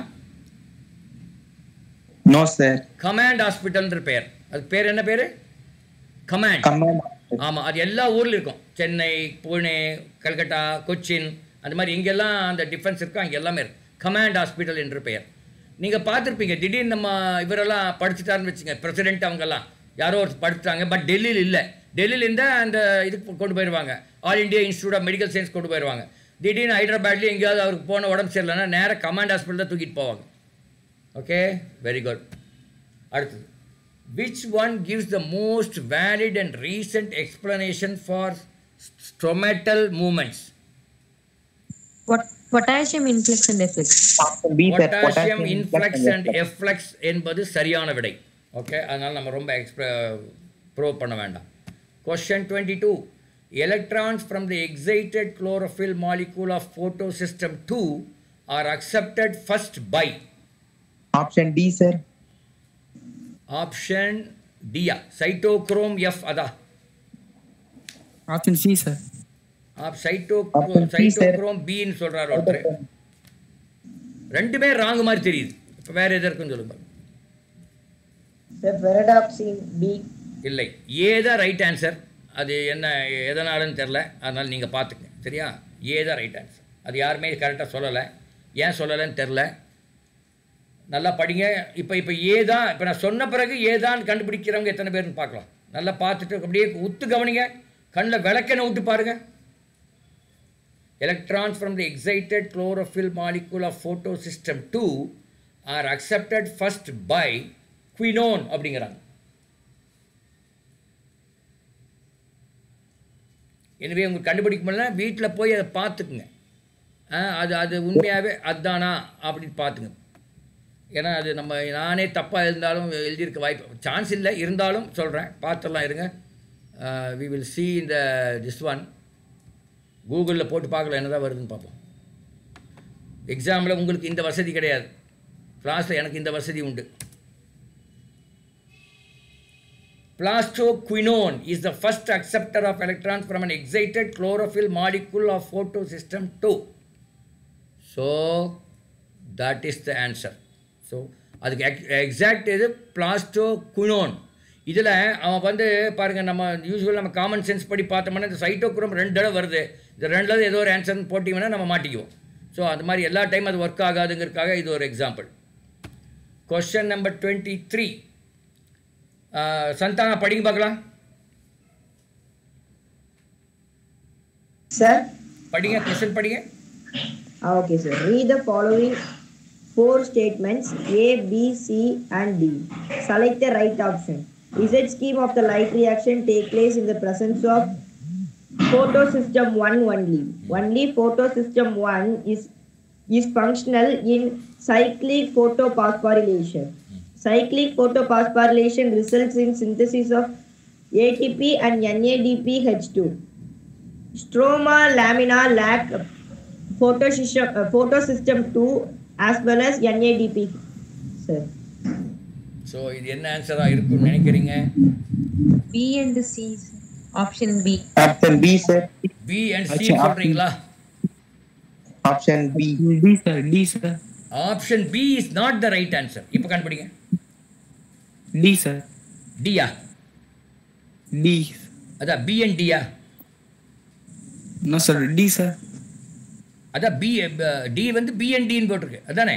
நோ சார் கமாண்ட் ஹாஸ்பிட்டல்ன்ற பேர். அதுக்கு பேர் என்ன பேர்? கமாண்ட் ஆமாம் அது எல்லா ஊர்லேயும் இருக்கும். சென்னை புனே கல்கட்டா கொச்சின் அந்த மாதிரி இங்கெல்லாம் அந்த டிஃபென்ஸ் இருக்கும் அங்கே எல்லாமே இருக்கு கமாண்ட் ஹாஸ்பிட்டல் என்று பெயர். நீங்கள் பார்த்துருப்பீங்க திடீர்னு நம்ம இவரெல்லாம் படிச்சுட்டாருன்னு வச்சுங்க பிரசிடென்ட் அவங்கெல்லாம். யாரோ ஒரு படிச்சுட்டாங்க பட் டெல்லியில் இல்லை. டெல்லியில் இருந்தால் அந்த இதுக்கு கொண்டு போயிடுவாங்க all India institute of medical science கொண்டு போயிடுவாங்க திடீர்னு ஹைதராபாத்லேயும் எங்கேயாவது அவருக்கு போன உடம்பு சரியில்லைன்னா நேராக கமாண்ட் ஹாஸ்பிட்டல் தான் தூக்கிட்டு போவாங்க. ஓகே? வெரி குட் அடுத்தது. Which one gives the most valid and recent explanation for stromatal movements potassium influx and efflux option B sir potassium influx and efflux என்பது சரியான விடை ஓகே அதனால் நம்ம ரொம்ப எக்ஸ்ப்ர ப்ரூவ் பண்ண வேண்டாம் question twenty two electrons from the excited chlorophyll molecule of photosystem 2 are accepted first by option D sir option Diya cytochrome F அதா option C sir ஆப் சைட்டோ Option C, sir. சைட்டோக்ரோம் பின்னு சொல்றாரு ஒருத்தர் ரெண்டுமே ராங் மாதிரி தெரியுது. இப்போ வேற எது இருக்குன்னு சொல்லுங்க. இல்லை. ஏ தான் ரைட் ஆன்சர் அது என்ன எதனாலன்னு தெரில அதனால் நீங்கள் பார்த்துக்கங்க. சரியா? ஏ தான் ரைட் ஆன்சர் அது யாருமே கரெக்டாக சொல்லலை. ஏன் சொல்லலைன்னு தெரில நல்லா படிங்க. இப்போ இப்போ ஏதான் இப்போ நான் சொன்ன பிறகு ஏதான் கண்டுபிடிக்கிறவங்க எத்தனை பேர்னு பார்க்கலாம். நல்லா பார்த்துட்டு அப்படியே உத்து கவனிங்க. கண்ணில் விளக்கெண்ணை விட்டு பாருங்கள் electrons from the excited chlorophyll molecule of photosystem 2 are accepted first by quinone அப்படிங்கிறாங்க. எனவே உங்களுக்கு கண்டுபிடிக்க முடியல வீட்டில் போய் அதை பார்த்துக்குங்க. அது அது உண்மையாகவே அதுதானா அப்படின்னு பார்த்துங்க. ஏன்னா அது நம்ம நானே தப்பாக இருந்தாலும் எழுதியிருக்க வாய்ப்பு. சான்ஸ் இல்லை இருந்தாலும் சொல்கிறேன் பார்த்துடலாம் இருங்க. வி வில் சி இந்த திஸ் ஒன் கூகுளில் போட்டு பார்க்கல என்ன தான் வருதுன்னு பார்ப்போம். எக்ஸாமில் உங்களுக்கு இந்த வசதி கிடையாது. கிளாஸில் எனக்கு இந்த வசதி உண்டு. Plastoquinone is the first acceptor of electrons from an excited chlorophyll molecule of photosystem 2. So, that is the answer. So, அதுக்கு எக்ஸாக்ட் இது பிளாஸ்டோகுனோன் இதில் அவன் வந்து பாருங்கள் நம்ம யூஸ்வல் நம்ம காமன் சென்ஸ் படி பார்த்தோம்னா இந்த சைட்டோக்ரோம் ரெண்டு தடவை வருது. இந்த ரெண்டுல ஏதோ ஒரு ஆன்சர்னு போட்டிங்கன்னா நம்ம மாட்டிக்குவோம். ஸோ அந்த மாதிரி எல்லா டைம் அது ஒர்க் ஆகாதுங்கிறதுக்காக இது ஒரு example question number twenty three Santhana படிங்க பார்க்கலாம். சார் படிங்க கொஸ்டின் படிங்க. Okay sir read the following four statements A, B, C and D. Select the right option. Z scheme of the light reaction take place in the presence of photosystem 1 only. Only photosystem 1 is, is functional in cyclic photophosphorylation. Cyclic photophosphorylation results in synthesis of ATP and NADPH2. Stroma lamina lack photosystem, uh, photosystem 2 as well as NADP. Sir. So இது என்ன ஆன்சராக இருக்கும்னு நினைக்கிறீங்க? B and C option B option B sir B and C Actually, சொல்கிறீங்களா option B D sir D sir option B is not the right answer இப்போ கண்டுபிடிங்க. D sir டியா D அதான் பி அண்ட் டியா நோ சார் டி சார் அதான் B D வந்து B and டின்னு போட்டிருக்கு அதானே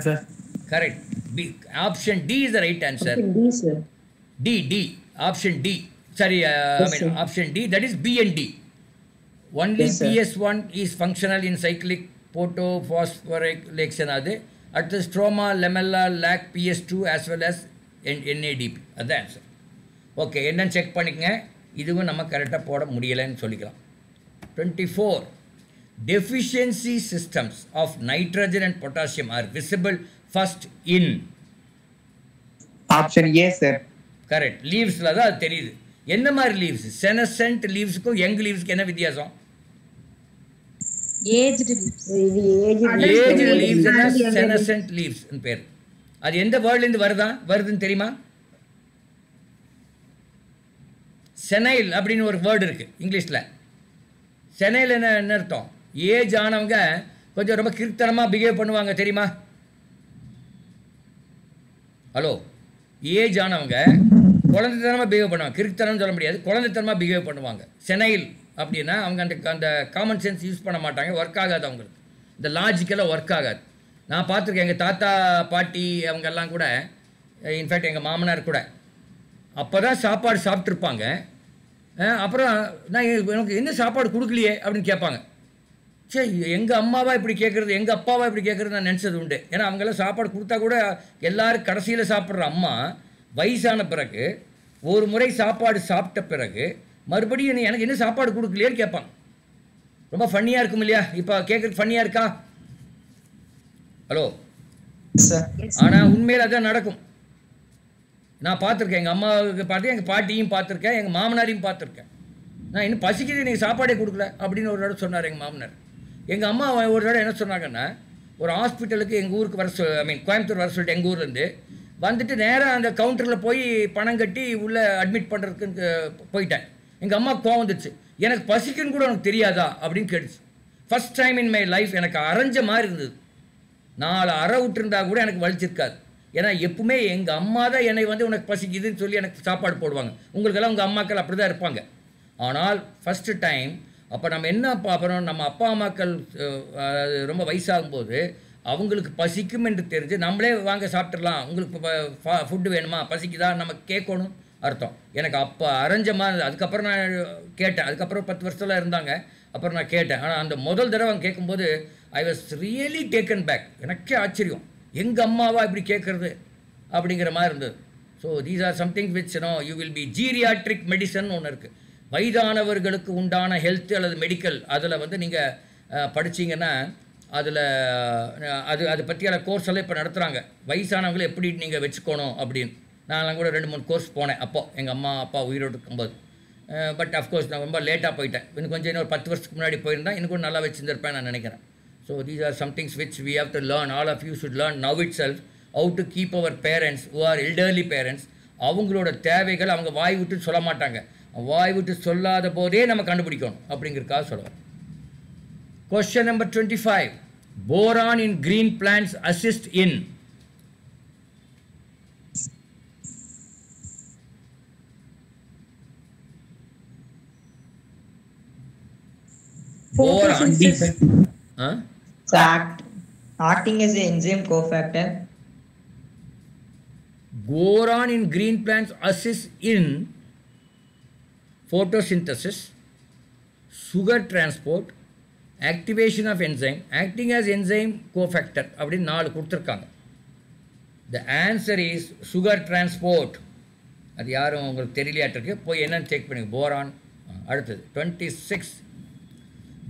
sir correct B option D is the right answer. Sorry, uh, I mean, sir. option D, that is B and D. Only Yes, sir. PS1 is functional in cyclic photophosphorylation அது அடுத்து stroma lamella lack PS2 as well as N- NADP அதுதான் answer okay என்னன்னு check பண்ணிக்கங்க இதுவும் நம்ம கரெக்டாக போட முடியலைன்னு சொல்லிக்கலாம் twenty four deficiency systems of nitrogen and potassium are visible first in option A sir correct லீவ்ஸில் தான் அது தெரியுது. என்ன மாதிரி லீவ்ஸ் செனசென்ட் லீவ்ஸுக்கும் யங் லீவ்ஸ்க்கு என்ன வித்தியாசம்? ஏஜ்டு. லீவ்ஸ் செனசென்ட் லீவ்ஸ் பேர். அது எந்த வேர்ட்லேருந்து வருதா? வருதுன்னு தெரியுமா? செனைல் அப்படின்னு ஒரு வேர்டு இருக்கு இங்கிலீஷில். செனைல் என்ன என்ன அர்த்தம்? ஏஜ் ஆனவங்க கொஞ்சம் ரொம்ப கிருத்தனமாக பிஹேவ் பண்ணுவாங்க தெரியுமா? ஹலோ ஏஜ் ஆனவங்க குழந்தைத்தனமாக பிஹேவ் பண்ணுவாங்க. கிருத்தனம்னு சொல்ல முடியாது. குழந்தைத்தனமாக பிஹேவ் பண்ணுவாங்க. சென்னையில் அப்படின்னா அவங்க அந்த அந்த காமன் சென்ஸ் யூஸ் பண்ண மாட்டாங்க. ஒர்க் ஆகாது அவங்களுக்கு. இந்த லாஜிக்கெல்லாம் ஒர்க் ஆகாது. நான் பார்த்துருக்கேன். எங்கள் தாத்தா பாட்டி அவங்கெல்லாம் கூட இன்ஃபேக்ட் எங்கள் மாமனார் கூட அப்போ தான் சாப்பாடு சாப்பிட்ருப்பாங்க அப்புறம் நான் எனக்கு என்ன சாப்பாடு கொடுக்கலையே அப்படின்னு கேட்பாங்க. சரி எங்கள் அம்மாவா இப்படி கேட்குறது எங்கள் அப்பாவா இப்படி கேட்குறது நான் நினச்சது உண்டு. ஏன்னா அவங்கெல்லாம் சாப்பாடு கொடுத்தா கூட எல்லாரும் கடைசியில் சாப்பிட்ற அம்மா வயசான பிறகு ஒரு முறை சாப்பாடு சாப்பிட்ட பிறகு மறுபடியும் எனக்கு என்ன சாப்பாடு கொடுக்கலையேன்னு கேட்பாங்க ரொம்ப ஃபன்னியாக இருக்கும் இல்லையா? இப்போ கேட்குறது ஃபன்னியாக இருக்கா? ஹலோ சார் ஆனால் உண்மையில் அதான் நடக்கும். நான் பார்த்துருக்கேன். எங்கள் அம்மாவுக்கு பார்த்து எங்கள் பாட்டியும் பார்த்துருக்கேன் எங்கள் மாமனாரையும் பார்த்துருக்கேன். நான் இன்னும் பசிக்குது நீங்கள் சாப்பாடே கொடுக்கல அப்படின்னு ஒரு தடவை சொன்னார் எங்கள் மாமனார். எங்கள் அம்மா ஒரு தடவை என்ன சொன்னாங்கன்னா ஒரு ஹாஸ்பிட்டலுக்கு எங்கள் ஊருக்கு வர சொல் ஐ மீன் கோயம்புத்தூர் வர சொல்லிட்டு எங்கள் ஊர்லேருந்து வந்துட்டு நேராக அந்த கவுண்டரில் போய் பணம் கட்டி உள்ளே அட்மிட் பண்ணுறதுக்கு போயிட்டேன். எங்கள் அம்மா கோவம் வந்துச்சு. எனக்கு பசிக்குன்னு கூட உனக்கு தெரியாதா? அப்படின்னு கேட்டுச்சு. First time in my life எனக்கு அரைஞ்ச மாதிரி இருந்தது. நாலு அறை விட்டுருந்தா கூட எனக்கு வலிச்சிருக்காது. ஏன்னா எப்பவுமே எங்கள் அம்மா தான் என்னை வந்து உனக்கு பசிக்குதுன்னு சொல்லி எனக்கு சாப்பாடு போடுவாங்க. உங்களுக்கெல்லாம் உங்கள் அம்மாக்கள் அப்படி தான் இருப்பாங்க. ஆனால் ஃபஸ்ட்டு டைம் அப்போ நம்ம என்ன பார்க்குறோம் நம்ம அப்பா அம்மாக்கள் அதாவது ரொம்ப வயசாகும்போது அவங்களுக்கு பசிக்கும் என்று தெரிஞ்சு நம்மளே வாங்க சாப்பிட்றலாம் உங்களுக்கு ஃபுட்டு வேணுமா? பசிக்குதா? நம்ம கேட்கணும் அர்த்தம். எனக்கு அப்போ அரைஞ்ச மாதிரி அதுக்கப்புறம் நான் கேட்டேன். அதுக்கப்புறம் பத்து வருஷத்தில் இருந்தாங்க. அப்புறம் நான் கேட்டேன். ஆனால் அந்த முதல் தடவை அவங்க கேட்கும்போது I was really taken back எனக்கே ஆச்சரியம். எங்கள் அம்மாவா இப்படி கேட்குறது? அப்படிங்கிற மாதிரி இருந்தது. So these are something which know you will be geriatric medicine ஒன்று இருக்குது வயதானவர்களுக்கு உண்டான ஹெல்த் அல்லது மெடிக்கல் அதில் வந்து நீங்கள் படிச்சீங்கன்னா அதில் அது அதை பற்றியான கோர்ஸ் எல்லாம் இப்போ நடத்துகிறாங்க வயசானவங்களை எப்படி நீங்கள் வச்சுக்கணும் அப்படின்னு. நான்லாம் கூட ரெண்டு மூணு கோர்ஸ் போனேன் அப்போ எங்கள் அம்மா அப்பா உயிரோடு இருக்கும்போது. பட் அஃப்கோர்ஸ் நான் ரொம்ப லேட்டாக போயிட்டேன். இன்னும் கொஞ்சம் இன்னொரு பத்து வருஷத்துக்கு முன்னாடி போயிருந்தா இன்னும் கூட நல்லா வச்சுருந்துருப்பேன் நான் நினைக்கிறேன். So these are somethings which we have to learn all of you should learn now itself how to keep our parents oh or elderly parents அவங்களோட தேவைகள் அவங்க வாய் விட்டு சொல்ல மாட்டாங்க. வாய் விட்டு சொல்லாத போதே நம்ம கண்டுபிடிக்கணும் அப்படிங்கிறதுக்காக சொல்லுவோம் Question number 25. Boron in green plants assist in boron. Photosynthesis. Huh? So act, acting as an enzyme cofactor. Boron in green plants assists in photosynthesis, sugar transport, activation of enzyme, acting as enzyme cofactor அப்படின்னு நாலு கொடுத்துருக்காங்க. The answer is sugar transport அது யாரும் உங்களுக்கு தெரியலையாட்டிருக்கு. போய் என்னன்னு check பண்ணுங்க. Boron அடுத்தது twenty six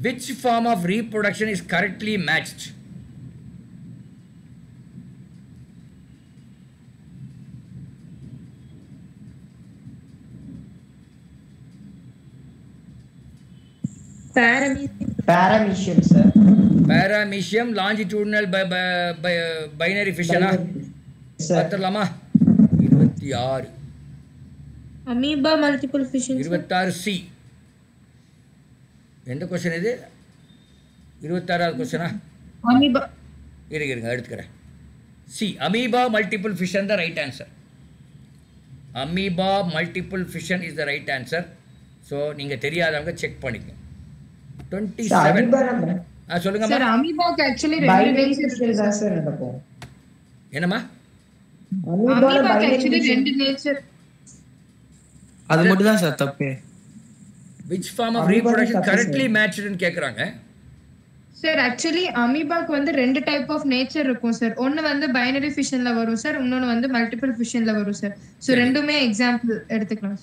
which form of reproduction is correctly matched Paramecium, sir. paramecium longitudinal bi- bi- bi- binary fission ஆ Sir. பார்த்துடலாமா இருபத்தி ஆறு. அமீபா மல்டிபிள் ஃபிஷன் இருபத்தாறு சி எந்த கொஸ்டின் இது? இருபத்தாறாவது கொஸ்டினா அமீபா இருங்க இருங்க எடுத்துக்கிறேன். C amoeba multiple fission the right answer amoeba multiple fission is the right answer so நீங்கள் தெரியாதவங்க செக் பண்ணிக்கங்க. டுவெண்ட்டி செவன் சார் அமீபாக்கு ஆக்சுவலி ரெண்டு தான் நடக்கும். என்னம்மா? அமீபாக்கு ஆக்சுவலி. ரெண்டு நேச்சர் அது மட்டும் தான் சார் தப்பு. Which form of reproduction correctly. மேட்ச்டுன்னு கேட்குறாங்க சார் ஆக்சுவலி அமீபாக்கு வந்து ரெண்டு டைப் ஆஃப் நேச்சர் இருக்கும் சார் ஒன்னு வந்து பைனரி ஃபிஷன்ல வரும் சார் இன்னொன்னு வந்து மல்டிபிள் ஃபிஷன்ல வரும் சார். ஸோ ரெண்டுமே எக்ஸாம்பிள் எடுத்துக்கலாம்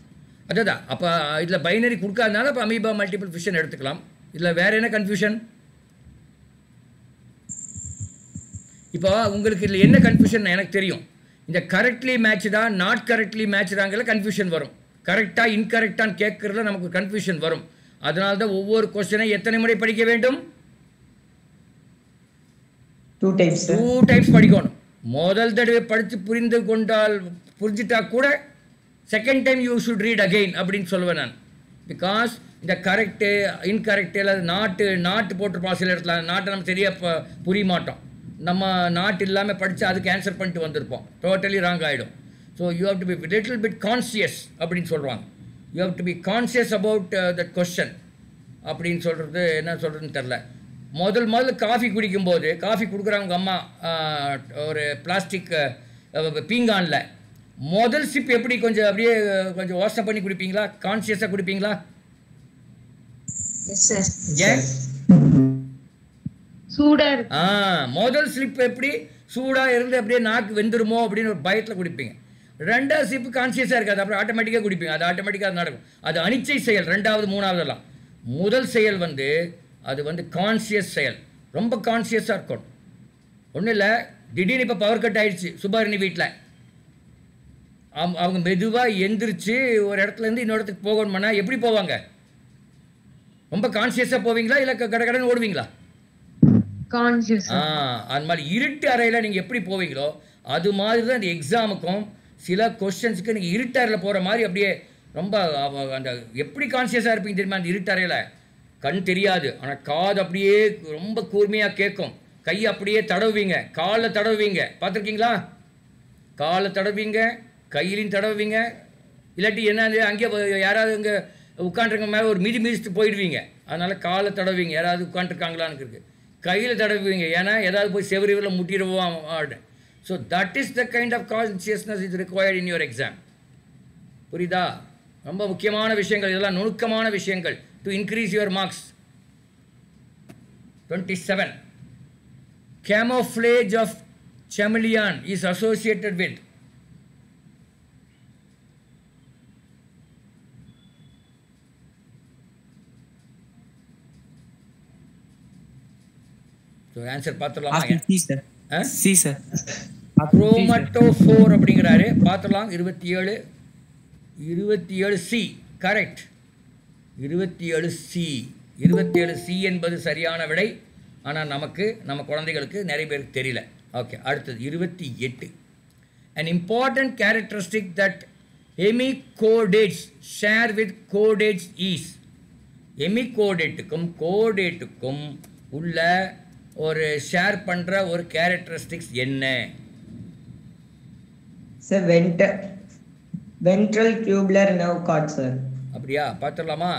அதான் அப்போ இதில் பைனரி கொடுக்காதனால அமீபா மல்டிபிள் ஃபிஷன் எடுத்துக்கலாம். இதில் வேற என்ன கன்ஃபியூஷன் இப்போ உங்களுக்கு இதில் என்ன கன்ஃபியூஷன் எனக்கு தெரியும். இந்த கரெக்ட்லி மேட்ச்டா நாட் கரெக்ட்லி மேட்ச்டாங்கிற கன்ஃபியூஷன் வரும். கரெக்டாக இன்கரெக்டான்னு கேட்குறதுல நமக்கு கன்ஃபியூஷன் வரும். அதனால தான் ஒவ்வொரு கொஸ்டினை எத்தனை முறை படிக்க வேண்டும்? Types, sir. டூ டைம்ஸ் படிக்கணும். முதல் தடவை படித்து புரிந்து கொண்டால் புரிஞ்சிட்டா கூட second time you should read again அப்படின்னு சொல்லுவேன் நான். பிகாஸ் இந்த கரெக்டு இன்கரெக்டு இல்லை நாட்டு நாட்டு போட்டிருப்போம் சில இடத்துல. நாட்டை நம்ம சரியாக புரிய மாட்டோம். நம்ம நாட்டு இல்லாமல் படித்து அதுக்கு ஆன்சர் பண்ணிட்டு வந்திருப்போம். டோட்டலி ராங் ஆகிடும் so you have to be little bit conscious அப்படின்னு சொல்கிறாங்க you have to be conscious about that question அப்படின்னு சொல்கிறது என்ன சொல்கிறதுன்னு தெரில முதல் முதல்ல காஃபி குடிக்கும்போது காஃபி கொடுக்குறவங்க அம்மா ஒரு பிளாஸ்டிக் பீங்கானில். முதல் சிப் எப்படி கொஞ்சம் அப்படியே கொஞ்சம் யோசனை பண்ணி குடிப்பீங்களா? கான்சியஸாக குடிப்பீங்களா? ஏன் சூடா ஆ முதல் ஸ்லிப் எப்படி? சூடாக இருந்து அப்படியே நாக்கு வெந்துருமோ அப்படின்னு ஒரு பயத்தில் குடிப்பீங்க. ரெண்டாவது ஸ்லிப் கான்சியஸாக இருக்காது. அப்புறம் ஆட்டோமேட்டிக்காக குடிப்பீங்க. அது ஆட்டோமேட்டிக்காக நடக்கும். அது அனிச்சை செயல். ரெண்டாவது மூணாவதெல்லாம். முதல் செயல் வந்து அது வந்து கான்சியஸ் செயல். ரொம்ப கான்சியஸாக இருக்கணும். ஒன்றும் இல்லை. திடீர்னு இப்போ பவர் கட் ஆயிடுச்சு. சுபாரிணி வீட்டில் அவங்க மெதுவாக எந்திரிச்சு ஒரு இடத்துல இருந்து இன்னொரு இடத்துக்கு போகணும்னா எப்படி போவாங்க? ரொம்ப கான்சியஸாக போவீங்களா? இல்லை கடை கடன் ஓடுவீங்களா? ஆ அந்த மாதிரி இருட்டு அறையில் நீங்கள் எப்படி போவீங்களோ அது மாதிரி தான் இந்த எக்ஸாமுக்கும் சில கொஸ்டின்ஸுக்கு நீங்கள் இருட்டு அறையில் போகிற மாதிரி அப்படியே ரொம்ப அந்த எப்படி கான்சியஸாக இருப்பீங்க தெரியுமா அந்த இருட்டு அறையில்? கண் தெரியாது. ஆனால் காது அப்படியே ரொம்ப கூர்மையாக கேட்கும். கை அப்படியே தடவுவீங்க. காலை தடவுவீங்க. பார்த்துருக்கீங்களா? காலை தடவுவீங்க கையிலையும் தடவுவீங்க. இல்லாட்டி என்ன அங்கேயே யாராவது இங்கே உட்காந்துருக்க மேலே ஒரு மிதி மிதிச்சுட்டு போயிடுவீங்க. அதனால் காலை தடவிங்க யாராவது உட்காண்ட்ருக்காங்களான்னு இருக்குது கையில் தடவுவீங்க. ஏன்னா ஏதாவது போய் செவரிவில் முட்டிடுவோம் so that is the kind of consciousness is required in your exam புரியுதா? ரொம்ப முக்கியமான விஷயங்கள். இதெல்லாம் நுணுக்கமான விஷயங்கள். To increase your marks twenty seven camouflage of chameleon is associated with so answer பார்த்துடலாமா சி சார் குரோமட்டோஃபோர் அப்படிங்கிறாரு பார்த்துடலாம் இருபத்தி ஏழு இருபத்தி ஏழு சி கரெக்ட் இருபத்தி ஏழு சி இருபத்தி ஏழு சி என்பது சரியான விடை. ஆனால் நமக்கு நம்ம குழந்தைகளுக்கு நிறைய பேருக்கு தெரியல. ஓகே அடுத்தது இருபத்தி எட்டு an important characteristic that hemichordates share with chordates is. ஹெமிகோடேட்டுக்கும் கோடேட்டுக்கும் உள்ள ஒரு ஷேர் பண்ணுற ஒரு கேரக்டரிஸ்டிக்ஸ் என்ன? Sir வென்ட ventral tubular nerve cord sir அப்படியா? பார்த்துடலாமா?